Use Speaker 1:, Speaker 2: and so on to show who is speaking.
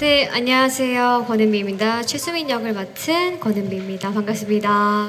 Speaker 1: 네, 안녕하세요. 권은비입니다. 최수민 역을 맡은 권은비입니다. 반갑습니다.